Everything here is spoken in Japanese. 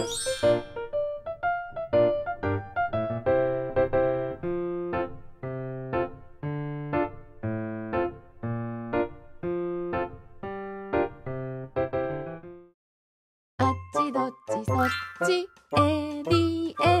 「あっちどっちそっちえ ADA」